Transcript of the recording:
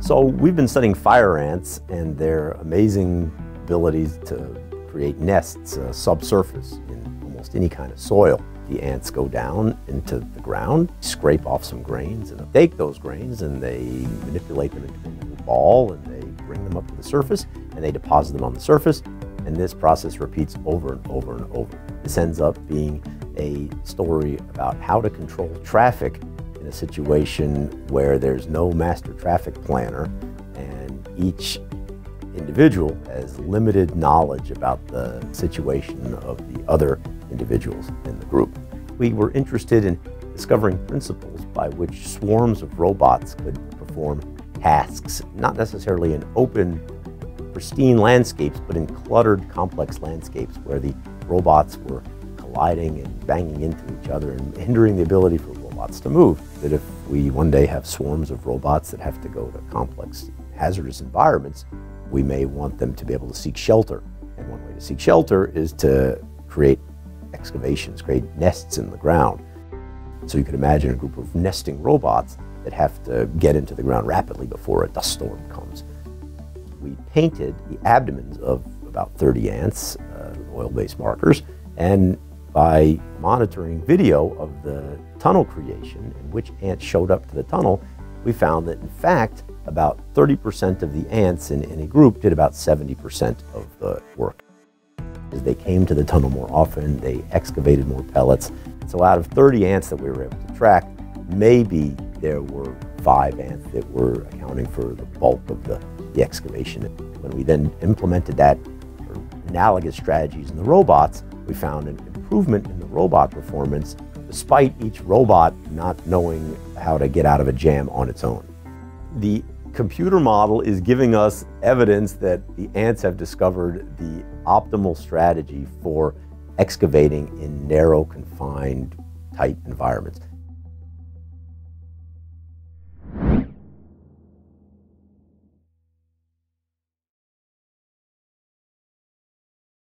So we've been studying fire ants and their amazing abilities to create nests uh, subsurface in almost any kind of soil. The ants go down into the ground, scrape off some grains, and take those grains and they manipulate them into a ball and they bring them up to the surface and they deposit them on the surface. And this process repeats over and over and over. This ends up being a story about how to control traffic in a situation where there's no master traffic planner and each individual has limited knowledge about the situation of the other individuals in the group. We were interested in discovering principles by which swarms of robots could perform tasks, not necessarily in open, pristine landscapes, but in cluttered, complex landscapes where the robots were colliding and banging into each other and hindering the ability for robots to move. That if we one day have swarms of robots that have to go to complex, hazardous environments, we may want them to be able to seek shelter. And one way to seek shelter is to create excavations, create nests in the ground. So you can imagine a group of nesting robots that have to get into the ground rapidly before a dust storm comes. We painted the abdomens of about 30 ants, uh, oil-based markers, and by monitoring video of the tunnel creation and which ants showed up to the tunnel, we found that in fact, about 30% of the ants in any group did about 70% of the work. As they came to the tunnel more often, they excavated more pellets. So out of 30 ants that we were able to track, maybe there were five ants that were accounting for the bulk of the, the excavation. When we then implemented that analogous strategies in the robots, we found an improvement in the robot performance despite each robot not knowing how to get out of a jam on its own. The computer model is giving us evidence that the ants have discovered the optimal strategy for excavating in narrow, confined, tight environments.